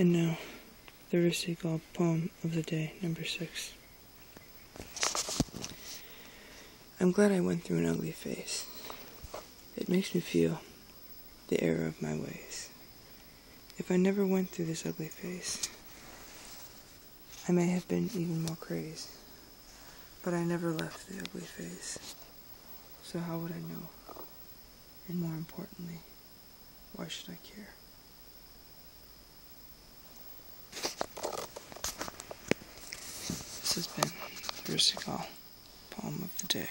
And now, the Rissigal poem of the day, number six. I'm glad I went through an ugly phase. It makes me feel the error of my ways. If I never went through this ugly phase, I may have been even more crazed. But I never left the ugly phase. So how would I know? And more importantly, why should I care? This has been the Rusical Poem of the Day.